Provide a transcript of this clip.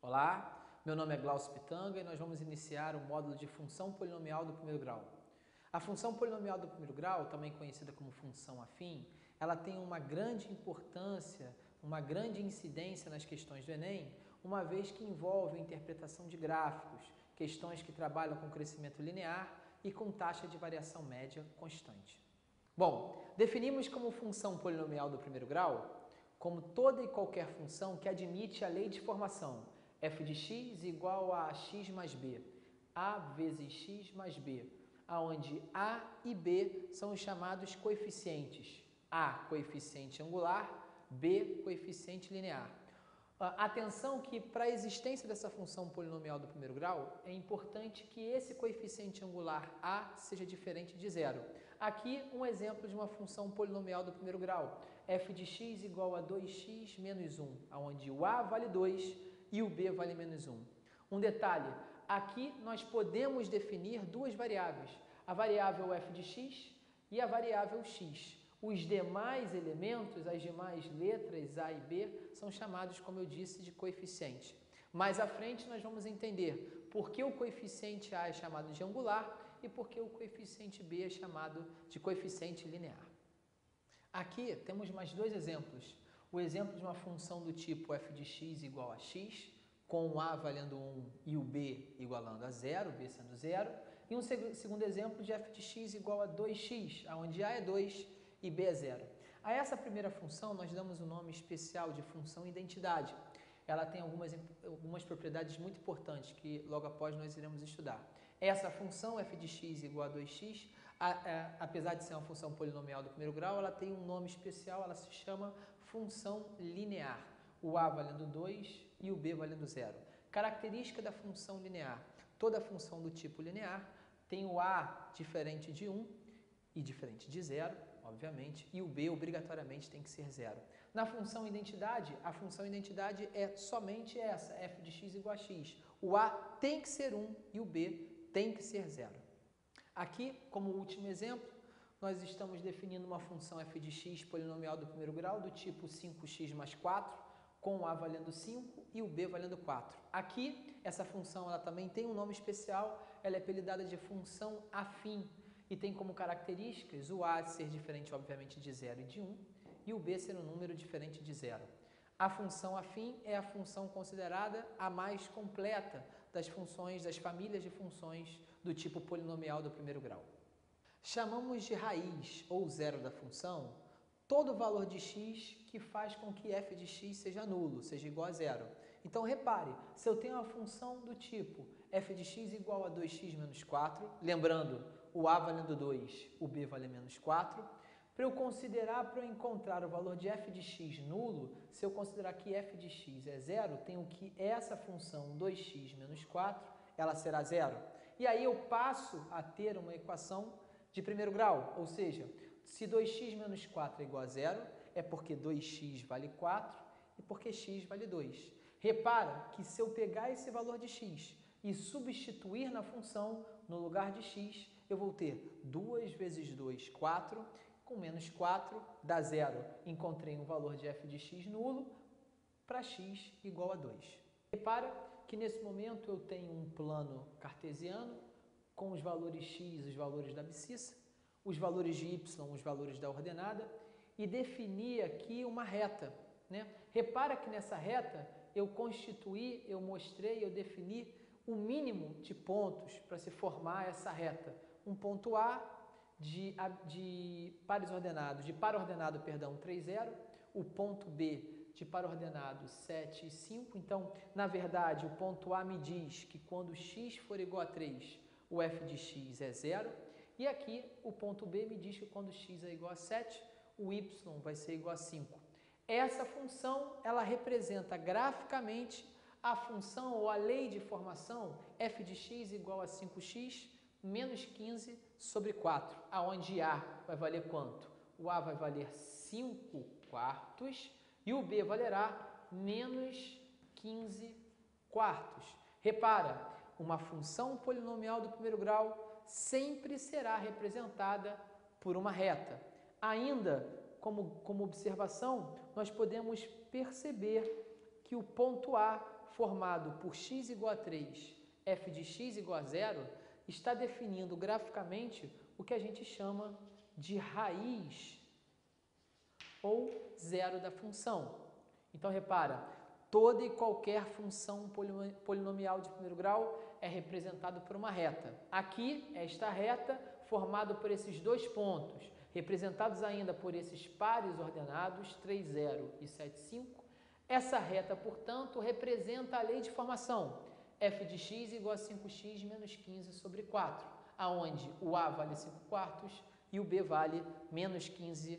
Olá, meu nome é Glaucio Pitanga e nós vamos iniciar o módulo de função polinomial do primeiro grau. A função polinomial do primeiro grau, também conhecida como função afim, ela tem uma grande importância, uma grande incidência nas questões do Enem, uma vez que envolve interpretação de gráficos, questões que trabalham com crescimento linear e com taxa de variação média constante. Bom, definimos como função polinomial do primeiro grau como toda e qualquer função que admite a lei de formação f de x igual a x mais b, a vezes x mais b, aonde a e b são os chamados coeficientes, a coeficiente angular, b coeficiente linear. Atenção que para a existência dessa função polinomial do primeiro grau, é importante que esse coeficiente angular a seja diferente de zero. Aqui um exemplo de uma função polinomial do primeiro grau, f de x igual a 2x menos 1, onde o a vale 2 e o b vale menos 1. Um detalhe, aqui nós podemos definir duas variáveis, a variável f de x e a variável x. Os demais elementos, as demais letras A e B, são chamados, como eu disse, de coeficiente. Mais à frente nós vamos entender por que o coeficiente A é chamado de angular e por que o coeficiente B é chamado de coeficiente linear. Aqui temos mais dois exemplos. O exemplo de uma função do tipo f de x igual a x, com o a valendo 1 e o b igualando a zero, b sendo zero. E um segundo exemplo de f de x igual a 2x, onde a é 2 e b é zero. A essa primeira função nós damos o um nome especial de função identidade. Ela tem algumas, algumas propriedades muito importantes que logo após nós iremos estudar. Essa função f de x igual a 2x, a, a, apesar de ser uma função polinomial do primeiro grau, ela tem um nome especial, ela se chama função linear. O a valendo 2 e o b valendo zero. Característica da função linear. Toda função do tipo linear tem o a diferente de 1 e diferente de zero, obviamente, e o b obrigatoriamente tem que ser zero. Na função identidade, a função identidade é somente essa, f de x igual a x. O a tem que ser 1 e o b tem que ser zero. Aqui, como último exemplo, nós estamos definindo uma função f de x polinomial do primeiro grau do tipo 5x mais 4, com o a valendo 5 e o b valendo 4. Aqui, essa função ela também tem um nome especial, ela é apelidada de função afim, e tem como características o A ser diferente, obviamente, de 0 e de 1 um, e o B ser um número diferente de zero. A função afim é a função considerada a mais completa das funções, das famílias de funções do tipo polinomial do primeiro grau. Chamamos de raiz ou zero da função todo valor de x que faz com que f de x seja nulo, seja igual a zero. Então, repare, se eu tenho uma função do tipo f de x igual a 2x menos 4, lembrando, o a valendo 2, o b vale menos 4, para eu considerar, para eu encontrar o valor de f de x nulo, se eu considerar que f de x é zero, tenho que essa função 2x menos 4, ela será zero. E aí eu passo a ter uma equação de primeiro grau, ou seja, se 2x menos 4 é igual a zero, é porque 2x vale 4 e porque x vale 2. Repara que se eu pegar esse valor de x e substituir na função, no lugar de x, eu vou ter 2 vezes 2, 4, com menos 4 dá zero. Encontrei um valor de f de x nulo para x igual a 2. Repara que nesse momento eu tenho um plano cartesiano com os valores x, os valores da abscissa, os valores de y, os valores da ordenada, e definir aqui uma reta. Né? Repara que nessa reta eu constituí, eu mostrei, eu defini o mínimo de pontos para se formar essa reta. Um ponto A de, de pares ordenados, de par ordenado, perdão, 3, 0, o ponto B de par ordenado 7 e 5. Então, na verdade, o ponto A me diz que quando x for igual a 3, o f de x é zero. E aqui o ponto B me diz que quando x é igual a 7, o y vai ser igual a 5. Essa função, ela representa graficamente a função ou a lei de formação f de x igual a 5x menos 15 sobre 4, aonde A vai valer quanto? O A vai valer 5 quartos e o B valerá menos 15 quartos. Repara, uma função polinomial do primeiro grau sempre será representada por uma reta. Ainda, como, como observação, nós podemos perceber que o ponto A formado por x igual a 3, f de x igual a zero, está definindo graficamente o que a gente chama de raiz ou zero da função. Então, repara, toda e qualquer função polinomial de primeiro grau é representado por uma reta. Aqui, esta reta, formada por esses dois pontos, representados ainda por esses pares ordenados, 3, 0 e 7, 5. Essa reta, portanto, representa a lei de formação, f de x igual a 5x menos 15 sobre 4, aonde o a vale 5 quartos e o b vale menos 15